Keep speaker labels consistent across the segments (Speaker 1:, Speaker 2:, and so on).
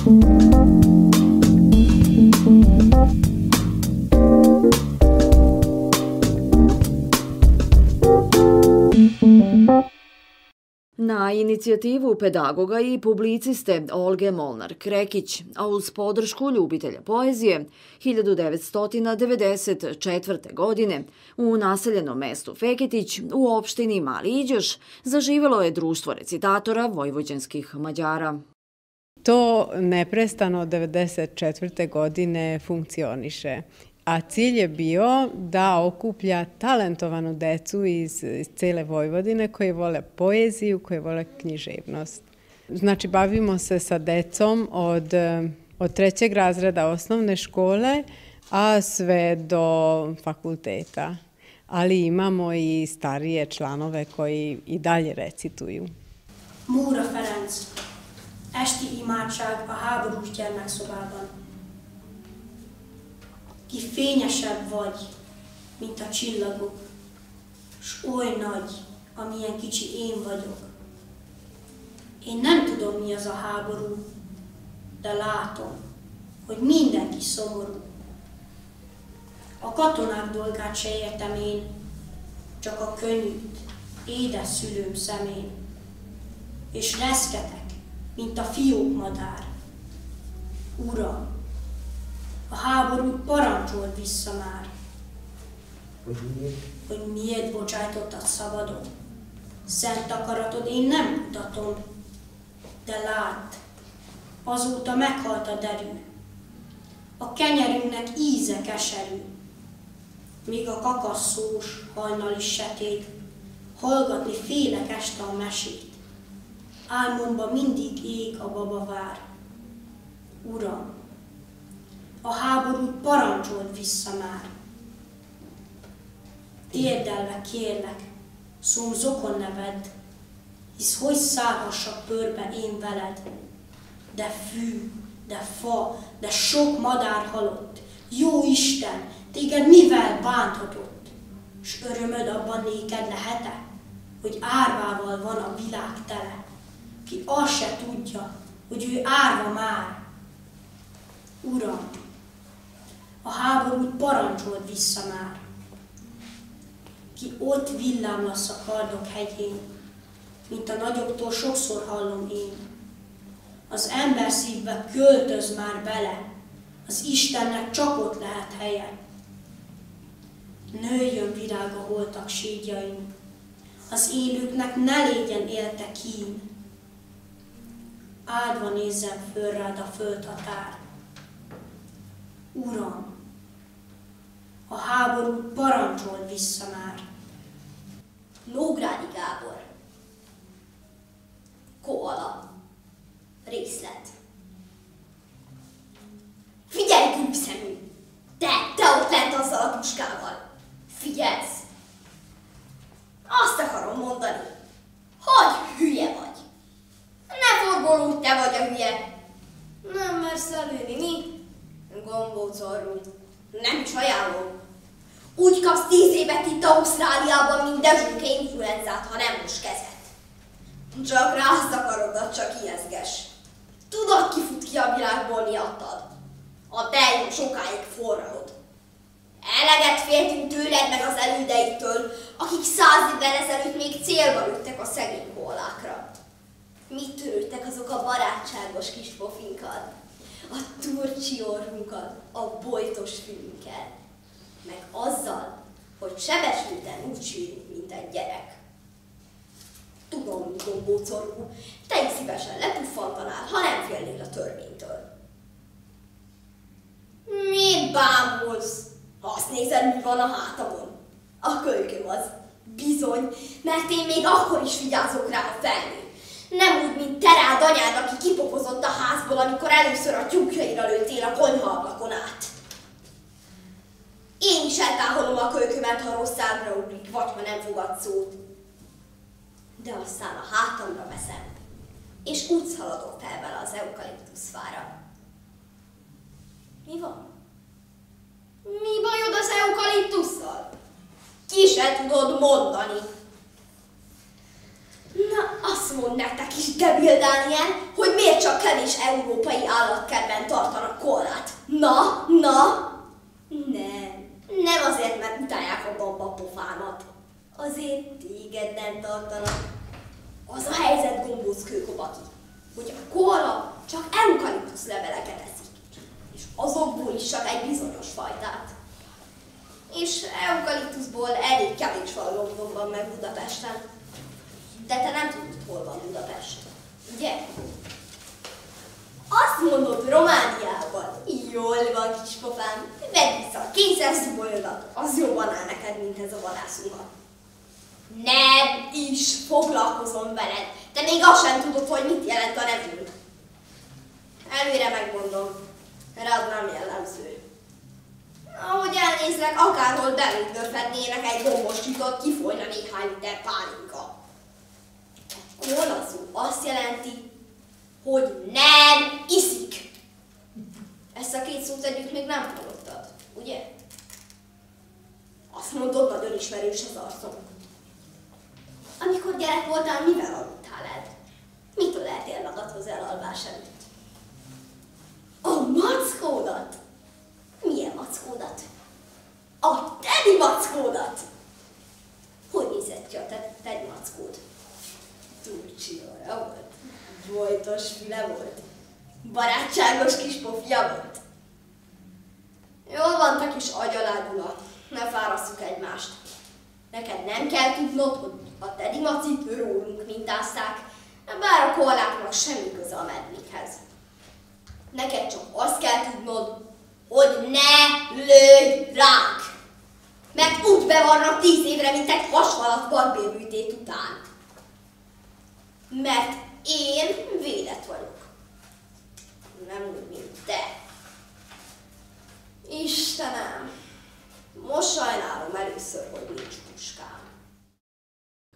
Speaker 1: Na inicijativu pedagoga i publiciste Olge Molnar-Krekić, a uz podršku ljubitelja poezije, 1994. godine u naseljenom mestu Feketić u opštini Mali Iđoš zaživelo je društvo recitatora vojvođanskih Mađara.
Speaker 2: To neprestano od 1994. godine funkcioniše a cilj je bio da okuplja talentovanu decu iz, iz cele Vojvodine koji vole poeziju, koji vole književnost. Znači, bavimo se sa decom od, od trećeg razreda osnovne škole, a sve do fakulteta. Ali imamo i starije članove koji i dalje recituju.
Speaker 3: Múra Ferenc, esti imádság a háborús gyermekszobában. ki fényesebb vagy, mint a csillagok, s oly nagy, amilyen kicsi én vagyok. Én nem tudom, mi az a háború, de látom, hogy mindenki szomorú. A katonák dolgát se értem én, csak a könnyűt, édes szülőm szemén, és reszketek, mint a fiók madár. Uram, a háború parancsolt vissza már.
Speaker 4: Hogy miért?
Speaker 3: Hogy miért bocsájtottad szabadon. Szent akaratod én nem mutatom, de lát, azóta meghalt a derű. A kenyerünknek íze keserű, míg a kakasszós hajnali setét, hallgatni félek este a mesét. Álmomba mindig ég a babavár. Uram, a háborút parancsolt vissza már. Térdelve kérlek, szóm zokon neved, hisz hogy szállhassak pörbe én veled. De fű, de fa, de sok madár halott, jó Isten, téged mivel bánthatott? S örömöd abban néked lehet-e, hogy árvával van a világ tele, ki azt se tudja, hogy ő árva már. Uram, a háborút parancsolt vissza már. Ki ott villámlasz a kardok hegyén, mint a nagyoktól sokszor hallom én. Az ember szívbe költöz már bele, az Istennek csak ott lehet helye. Nőjön virág holtak sídjain, az élőknek ne légyen élte kín. Áldva nézzem föl rád a földhatár. Uram, a háború parancsol vissza már.
Speaker 5: Nógrádi Gábor Koala Részlet Figyelj, gülszemű! Te, te ott lent azzal a puskával! Figyelsz! Azt akarom mondani, hogy hülye vagy. Ne forgolódj, te vagy a hülye. Nem mersz előni, mi? Gombóc orrú. Nem is ajánlom. Úgy kapsz tíz évet itt Ausztráliában, mint Dezsőke influenzát, ha nem most kezet. Csak rászakarodat, csak ijeszges. Tudod, ki fut ki a világból miattad? A te sokáig forralod. Eleget féltünk tőled meg az elődeitől, akik száz évvel ezelőtt még célba lőttek a szegény hollákra. Mit törődtek azok a barátságos kis pofinkat? a turcsi orrunkat, a bojtos fülünket, meg azzal, hogy sebesülten úgy sírunk, mint egy gyerek. Tudom, mint gombócorú, te is szívesen lepuffantanál, ha nem félnél a törvénytől. Mit bámulsz? Azt nézed, mi van a hátamon. A kölyköm az. Bizony, mert én még akkor is vigyázok rá a felnőtt. Nem úgy, mint te rád anyád, aki kipofozott a házból, amikor először a tyúkjaira lőttél a konyhaablakon át. Én is eltáholom a kölykömet, ha rossz számra ugrik, vagy ha nem fogad szót. De aztán a hátamra veszem, és úgy szaladok fel vele az eukaliptuszfára. Mi van? Mi bajod az eukaliptusszal? Ki se tudod mondani. Na, azt Azt mond nektek is, debil Daniel, hogy miért csak kevés európai állatkertben tartanak korlát. Na, na? Nem. Nem azért, mert utálják a bamba pofámat. Azért téged nem tartanak. Az a helyzet gombóc kőkobaki, hogy a koala csak eukaliptusz leveleket azokból is csak egy bizonyos fajtát. És eukaliptuszból elég kevés van meg Budapesten. De te nem tudod, hol van Budapest, ugye? Azt mondod Romániában. Jól van, kispofám. Vedd vissza a kényszerszubonyodat. Az jobban áll neked, mint ez a vadászunkat. Nem is foglalkozom veled. Te még azt sem tudod, hogy mit jelent a nevünk. Előre megmondom. Rád nem jellemző. Ahogy elnézlek, akárhol belét dörfednének egy gombos csitot, kifolyna néhány liter pálinka. A kolaszú azt jelenti, hogy nem iszik. Ezt a két szót együtt még nem hallottad, ugye? Azt mondod, nagyon ismerős az arcom. Amikor gyerek voltál, mivel aludtál el? Mitől lehetél magadhoz elalvás előtt? A mackódat? Milyen mackódat? A tedi mackódat! Hogy nézett ki a te tedi mackód? Túl csillaga volt. Bojtos füle volt. Barátságos kis pofja volt. Jól van, te kis agyalágula. Ne fárasztjuk egymást. Neked nem kell tudnod, hogy a Teddy Macit rólunk mintázták, bár a koaláknak semmi köze a medvékhez. Neked csak azt kell tudnod, hogy ne lőj ránk! Mert úgy bevarnak tíz évre, mint egy hasfalat barbérműtét után. Mert én védett vagyok.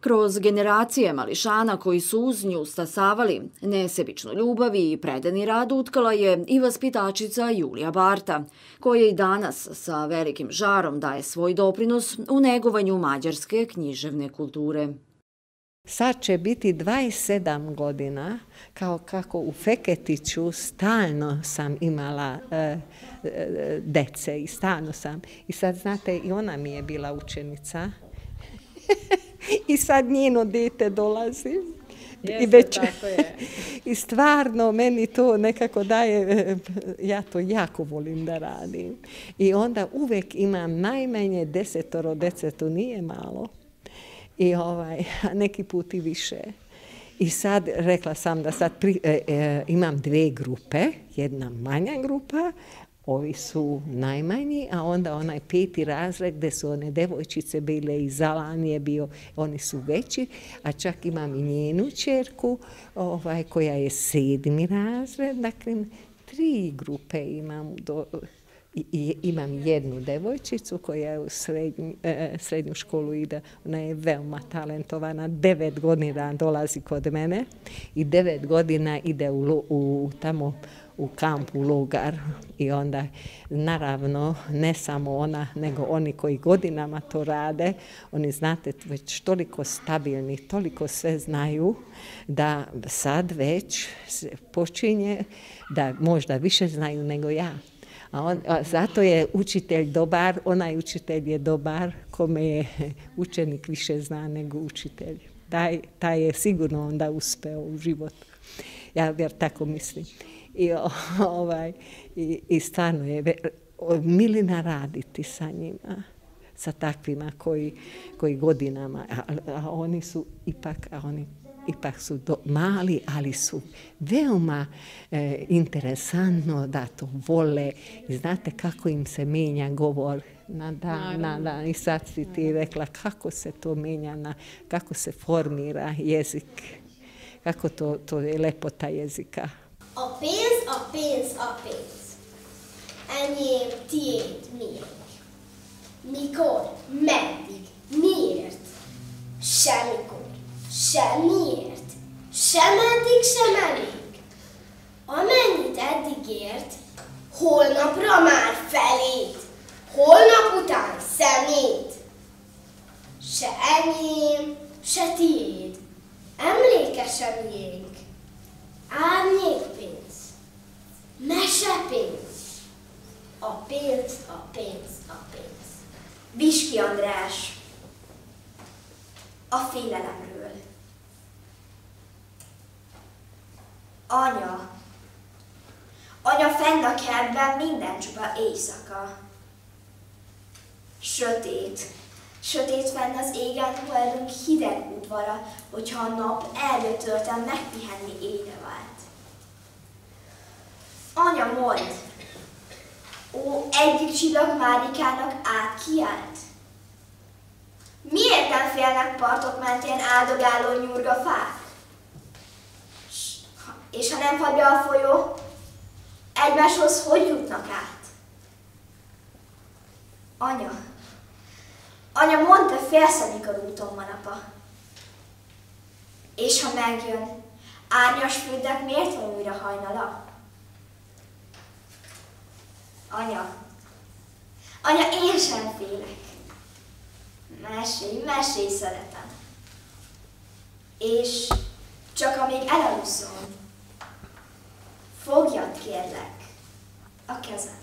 Speaker 1: Kroz generacije mališana koji su uz nju stasavali nesebičnu ljubav i predani rad utkala je i vaspitačica Julija Barta, koja i danas sa velikim žarom daje svoj doprinos u negovanju mađarske književne kulture.
Speaker 4: Sad će biti 27 godina, kao kako u Feketiću stalno sam imala e, e, dece i stalno sam. I sad znate, i ona mi je bila učenica. I sad njeno dete dolazi.
Speaker 2: Jeste, I već, tako je.
Speaker 4: I stvarno meni to nekako daje, e, ja to jako volim da radim. I onda uvek imam najmanje desetoro dece, to nije malo i ovaj, neki put i više. I sad rekla sam da sad pri, e, e, imam dve grupe, jedna manja grupa, ovi su najmanji, a onda onaj peti razred gde su one devojčice bile i Zalan je bio, oni su veći, a čak imam i njenu čerku ovaj, koja je sedmi razred, dakle tri grupe imam do, i, imam jednu devojčicu koja u srednju, e, srednju školu ide, ona je veoma talentovana, devet godina dolazi kod mene i devet godina ide u, u tamo u kampu Lugar i onda naravno ne samo ona nego oni koji godinama to rade, oni znate već toliko stabilni, toliko sve znaju da sad već počinje da možda više znaju nego ja. A, on, a zato je učitelj dobar, onaj učitelj je dobar kome je učenik više zna nego učitelj. Taj, taj je sigurno onda uspeo u životu. Ja jer tako mislim. I, ovaj, i, i stvarno je milina raditi sa njima sa takvima koji, koji godinama, a, a oni su ipak, a oni ipak su do, mali, ali su veoma e, interesantno da to vole i znate kako im se menja govor na dan, na dan. I sad si ti rekla kako se to menja, na, kako se formira jezik, kako to, to je lepota jezika.
Speaker 5: Pénz, a pénz. Enyém, tiéd, miénk. Mikor, meddig, miért? Semmikor. Semmiért. Sem eddig, sem elég. Amennyit eddig ért, holnapra már felét, holnap után szemét. Se enyém, se tiéd. Emlékezz
Speaker 6: sem miénk. Árnyékpénz, mesepénz, a pénz, a pénz, a pénz.
Speaker 7: Biski András, a félelemről. Anya, anya fenn a kertben minden csupa éjszaka. Sötét, sötét fenn az égen holdunk hideg udvara, hogyha a nap eljötölten megpihenni éjre vált. Anya, mondd, ó, egyik csillag Márikának átkiált? Miért nem félnek partok mentén áldogáló nyurgafák? S- ha- És ha nem fagyja a folyó, egymáshoz hogy jutnak át? Anya, anya, mondd, te félsz, amikor úton van apa. És ha megjön, árnyas füldek miért van újra hajnala? Anya, anya, én sem félek. Mesélj, mesélj, szeretem. És csak amíg elaluszom, fogjad kérlek a kezem.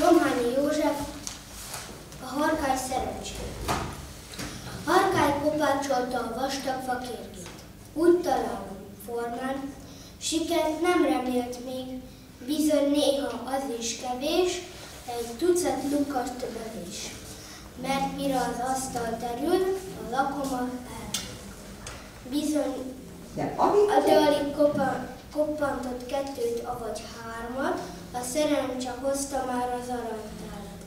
Speaker 6: Romhányi József, a harkály szerencsé. Harkály kopácsolta a vastag fakérgét. Találom formán, sikert nem remélt még, bizony néha az is kevés, egy tucat lukast bevés. Mert mire az asztal terül, a lakoma el. Bizony a de alig kopa, koppantott kettőt, avagy hármat, a szerencse hozta már az aranytálat.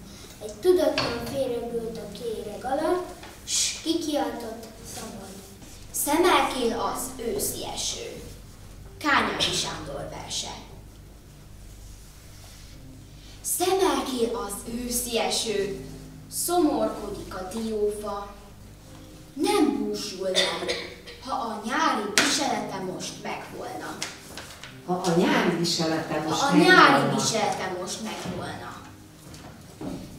Speaker 6: Egy tudatlan féregült a kéreg alatt, s kikiáltott szabad.
Speaker 8: Szemelkél az őszi eső. Kányádi Sándor verse. Szemelkél az őszi eső, szomorkodik a diófa. Nem búsulnám, ha a nyári viselete most megvolna.
Speaker 4: Ha a nyári viselete most
Speaker 8: a nyári viselete most megvolna.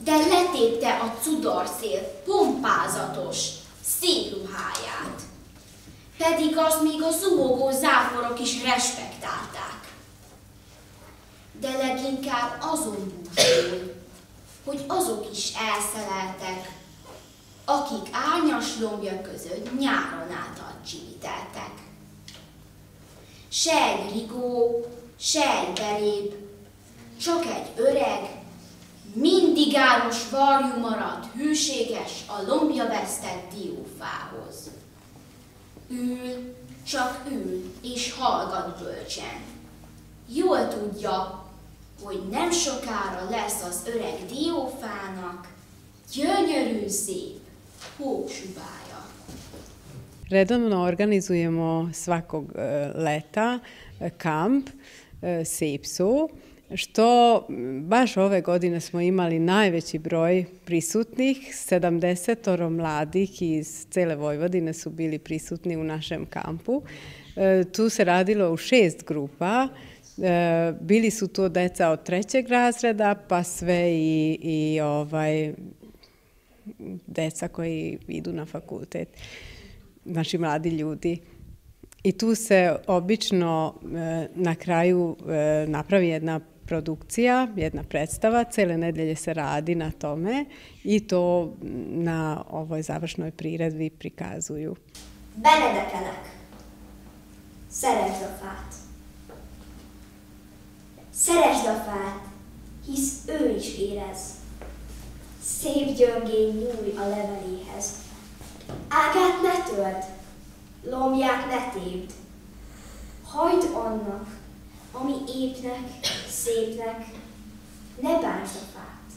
Speaker 8: De letépte a cudorszél pompázatos, szép ruháját. Pedig azt még a zuhogó záporok is respektálták. De leginkább azon búsul, hogy azok is elszeleltek, akik árnyas lombja között nyáron által csiviteltek. Se egy rigó, se egy belép, csak egy öreg, mindig áros varjú maradt hűséges a lombja vesztett diófához. Ül, csak ül, és hallgat bölcsen. Jól tudja, hogy nem sokára lesz az öreg diófának gyönyörű szép hósubája.
Speaker 2: Redovno organizujemo svakog e, leta e, kamp e, Sepsu, što baš ove godine smo imali najveći broj prisutnih, 70 mladih iz cele Vojvodine su bili prisutni u našem kampu. Tu se radilo u šest grupa, bili su to deca od trećeg razreda, pa sve i, i ovaj, deca koji idu na fakultet, naši mladi ljudi. I tu se obično e, na kraju e, napravi jedna produkcija, jedna predstava, cele nedelje se radi na tome i to na ovoj završnoj priredbi prikazuju.
Speaker 7: Benedekelek. Szeresd a fát. A hisz ő is érez. Szép gyöngén nyúj a leveléhez. Ágát ne töld, lombját ne tépd. Hagyd annak, ami épnek, szépnek, ne bántsd a fát.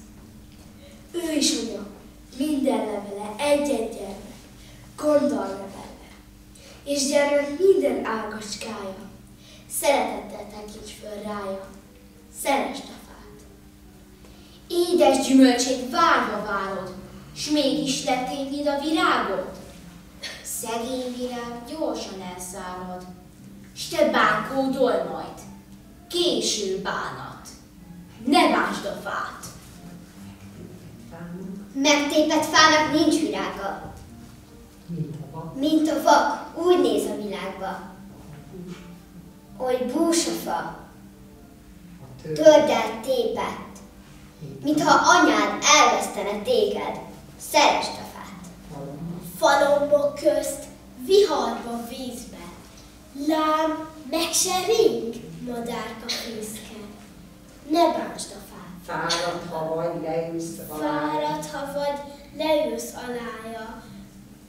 Speaker 7: Ő is anya, minden levele egy-egy gyermek, gondol levele, és gyermek minden ágacskája, szeretettel tekints föl rája, szeresd a fát.
Speaker 8: Édes gyümölcsét várva várod, s mégis letépid a virágot. Szegény virág gyorsan elszárad, s te bánkódol majd. Késő bánat. Ne bántsd a fát.
Speaker 6: Megtépett fának nincs virága,
Speaker 9: Mint a vak.
Speaker 6: a úgy néz a világba.
Speaker 9: Oly búsafa, törd el tépet, mintha anyád elvesztene téged, szeresd a fát.
Speaker 6: Falomba közt, viharba vízbe, lám meg se ring, madárka fészke. Ne bántsd a fát.
Speaker 4: Fáradt, ha vagy, leülsz alá.
Speaker 6: Fáradt, ha vagy, leülsz alája,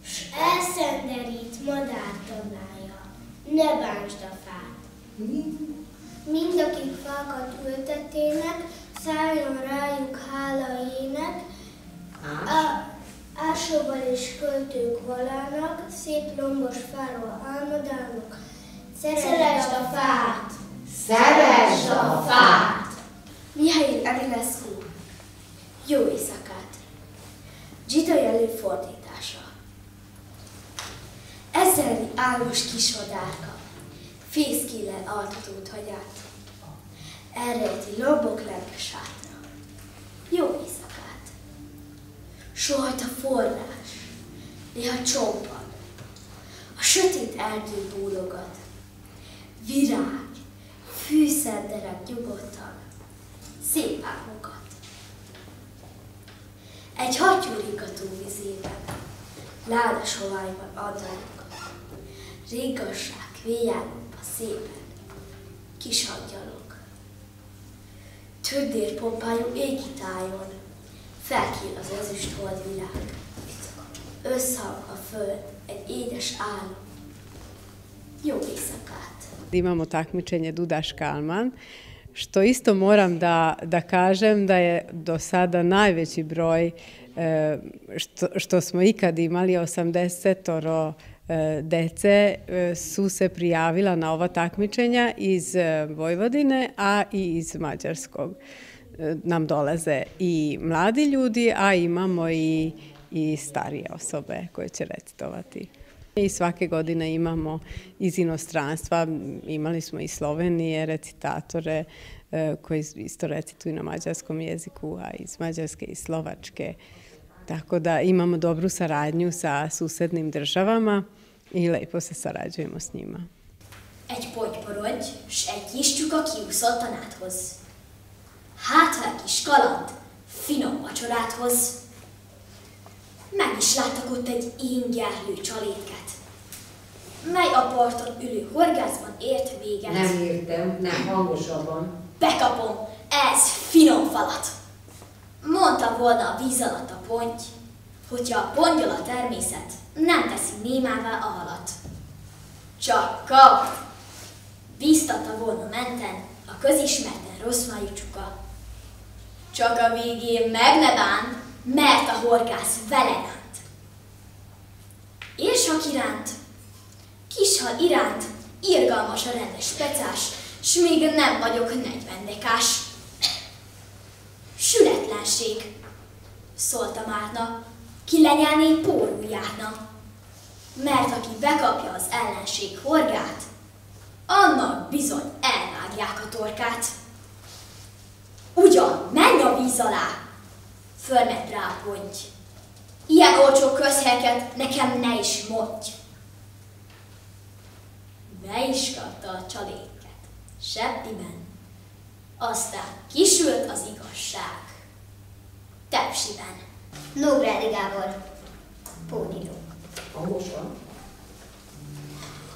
Speaker 6: s elszenderít madár tanája. Ne bántsd a fát.
Speaker 10: Mind akik fákat ültetének, szálljon rájuk hála ének, költők valának, szép lombos fáról álmodálnak. Szeresd a fát!
Speaker 4: Szeresd a fát!
Speaker 6: Mihail Emilescu. Jó éjszakát! Gita jelő fordítása. Ezernyi álmos kisodárka, fészkillel altatót hagy át. Elrejti lombok lelke sátra. Jó éjszakát! Sohajt a forrás, néha csompad. A sötét erdő bólogat. Virág, fűszerderek nyugodtan, szép álmokat. Egy hattyúrik a tóvizében, ládas hovályban adványokat. Réggasság véjállóba szépen, kis angyalok. Tündér pompájú égi tájon, az ezüst holdvilág. Összhang a föld, egy édes álom. Jó éjszakát!
Speaker 2: Imamo takmičenje Dudaš Kalman, što isto moram da, da kažem da je do sada najveći broj e, što, što smo ikad imali, 80 e, dece e, su se prijavila na ova takmičenja iz Vojvodine, a i iz Mađarskog. Nam dolaze i mladi ljudi, a imamo i, i starije osobe koje će recitovati. I svake godine imamo iz inostranstva, imali smo i Slovenije recitatore e, koji isto recituju na mađarskom jeziku, a iz Mađarske i Slovačke. Tako da imamo dobru saradnju sa susednim državama i lepo se sarađujemo s njima.
Speaker 8: Egy potyporodgy, s egy kis tyuka kiúszott a nádhoz. Hát, egy kis kaland, finom vacsorát hoz. Meg is láttak ott egy ingerlő csalétket, mely a parton ülő horgászban ért véget.
Speaker 4: Nem értem, nem hangosabban.
Speaker 8: Bekapom, ez finom falat. Mondta volna a víz alatt a ponty, hogyha a pongyol a természet nem teszi némává a halat. Csak kap! Bíztatta volna menten a közismerten rossz csuka. Csak a végén meg ne bán, mert a horgász vele nánt. És ha kiránt, kishal iránt, irgalmas a rendes pecás, s még nem vagyok negyvendekás. Sületlenség, szólta Márna, ki lenyelné pórujjárna. Mert aki bekapja az ellenség horgát, annak bizony elvágják a torkát. Ugyan, menj a víz alá! Fölmet rá a ponty. Ilyen olcsó közhelyeket nekem ne is mondj! Be is kapta a csaléket, seppiben. Aztán kisült az igazság. Tepsiben.
Speaker 9: Nógrádi Gábor. Pónidó.
Speaker 4: Hangosan?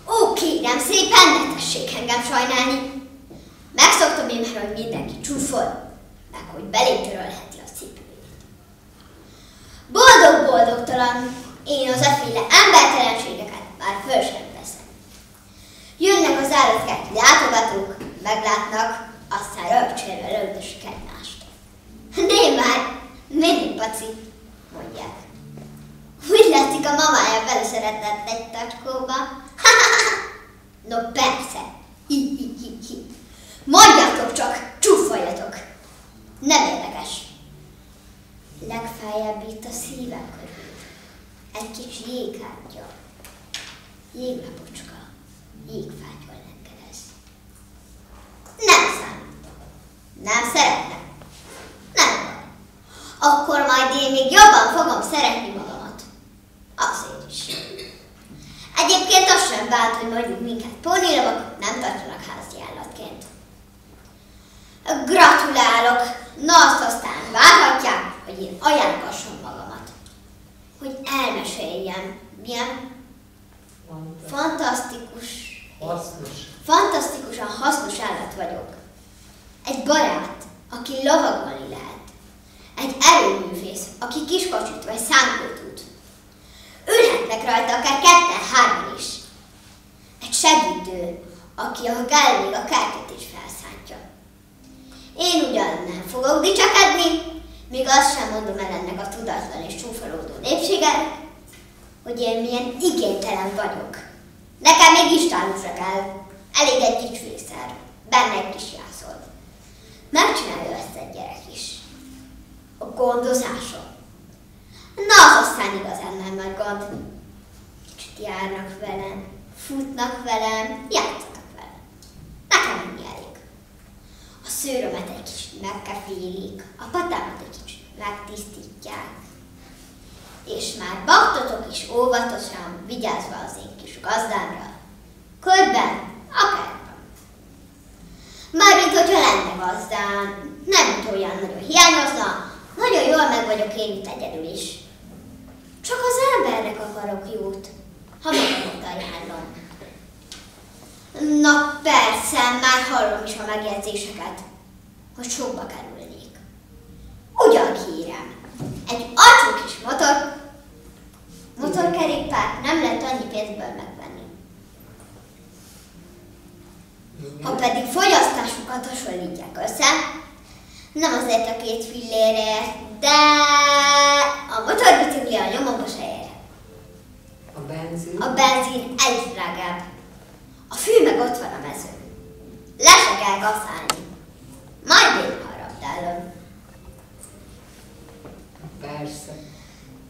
Speaker 9: Ó, kérem szépen, ne tessék engem sajnálni. Megszoktam én már, hogy mindenki csúfol, meg hogy belém cipőjét. Boldog-boldogtalan, én az efféle embertelenségeket már föl sem veszem. Jönnek az állatkerti látogatók, meglátnak, aztán röpcsélve lögdösik egymást. Né már, mindig paci, mondják. Úgy látszik a mamája beleszeretett egy tacskóba. no persze. Hi, hi, hi, hi. Mondjátok csak, csúfoljatok. Nem érdekes. Legfeljebb itt a szívem körül. Egy kis jéghártya. Jéglapocska. Jégfátyol lenkedez. Nem számít. Nem szeretnek. Nem baj. Akkor majd én még jobban fogom szeretni magamat. Azért is. Egyébként az sem bánt, hogy mondjuk minket pónilovak nem tartanak házi állatként. Gratulálok! Na azt aztán várhatják, hogy én ajánlgassam magamat. Hogy elmeséljem, milyen fantasztikus,
Speaker 11: Hasznos.
Speaker 9: fantasztikusan hasznos állat vagyok. Egy barát, aki lovagolni lehet. Egy erőművész, aki kiskocsit vagy szánkót tud. Ülhetnek rajta akár ketten-hárman is. Egy segítő, aki a még a kertet is felszántja. Én ugyan nem fogok dicsekedni, még azt sem mondom el ennek a tudatlan és csúfolódó népséget, hogy én milyen igénytelen vagyok. Nekem még istálósra kell, elég egy kicsi fészer, benne egy kis jászol. Megcsinálja ezt egy gyerek is. A gondozásom. Na, az aztán igazán nem nagy gond. Kicsit járnak velem, futnak velem, játszanak velem. Nekem ennyi elég. A szőrömet egy kicsit megkefélik, a patámat egy kicsit megtisztítják. És már baktatok is óvatosan, vigyázva az én kis gazdámra. Körben, akár Mármint, hogyha lenne gazdám, nem olyan nagyon hiányozna, nagyon jól meg vagyok én itt egyedül is. Csak az embernek akarok jót, ha magamat ajánlom. Na persze, már hallom is a megjegyzéseket, hogy sokba kerülnék. Ugyan kérem, egy alcsó kis motor, motorkerékpár nem lehet annyi pénzből megvenni. Ha pedig fogyasztásukat hasonlítják össze, nem azért a két fillérért, de a motorbicikli a nyomomba se ér.
Speaker 11: A benzin?
Speaker 9: A benzin egy drágább. A fű meg ott van a mezőn. Le se kell gaszálni. Majd én harabdálom.
Speaker 11: Persze.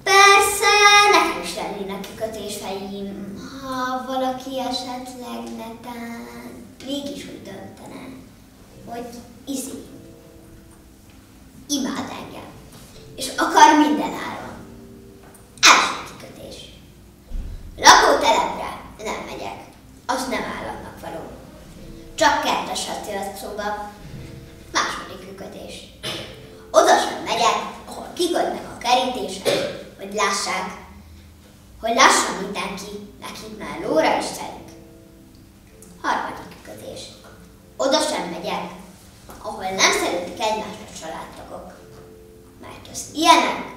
Speaker 9: Persze, nekem is lennének kikötésfeim, ha valaki esetleg netán mégis úgy döntene, hogy izi. Imád engem. És akar minden áron. Első kikötés. Lakótelepre nem megyek. Az nem állatnak való. Csak kerteset jött szóba. Második kikötés. Oda sem megyek, ahol kikötnek a kerítések, hogy lássák, hogy lássan mindenki, nekik már lóra is telik. Harmadik kikötés. Oda sem megyek, ahol nem szeretik egymást a családtagok. Mert az ilyenek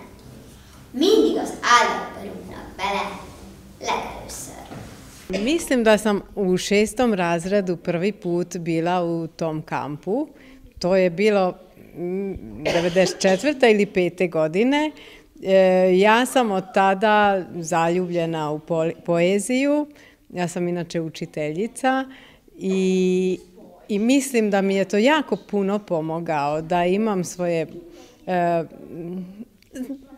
Speaker 9: mindig az állatba rúgnak bele legelőször.
Speaker 2: Mislim da sam u šestom razredu prvi put bila u tom kampu. To je bilo 94. ili 5. godine. E, ja sam od tada zaljubljena u poeziju. Ja sam inače učiteljica i, i mislim da mi je to jako puno pomogao, da imam svoje e,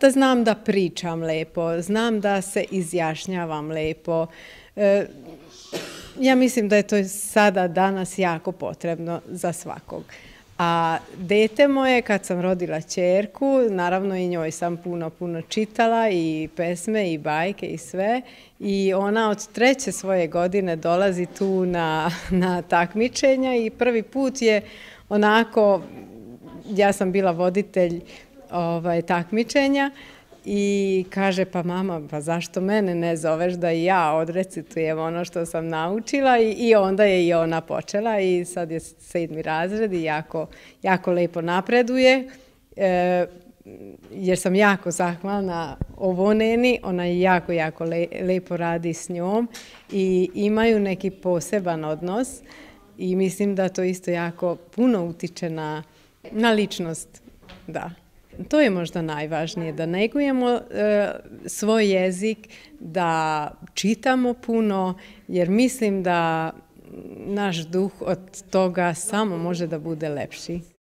Speaker 2: da znam da pričam lepo, znam da se izjašnjavam lepo. E, ja mislim da je to sada danas jako potrebno za svakog. A dete moje, kad sam rodila čerku, naravno i njoj sam puno, puno čitala i pesme i bajke i sve. I ona od treće svoje godine dolazi tu na, na takmičenja i prvi put je onako, ja sam bila voditelj ovaj, takmičenja i kaže pa mama pa zašto mene ne zoveš da i ja odrecitujem ono što sam naučila i, onda je i ona počela i sad je sedmi razred i jako, jako lepo napreduje e, jer sam jako zahvalna ovo neni, ona jako, jako le, lepo radi s njom i imaju neki poseban odnos i mislim da to isto jako puno utiče na, na ličnost, da. To je možda najvažnije, da negujemo e, svoj jezik, da čitamo puno, jer mislim da naš duh od toga samo može da bude lepši.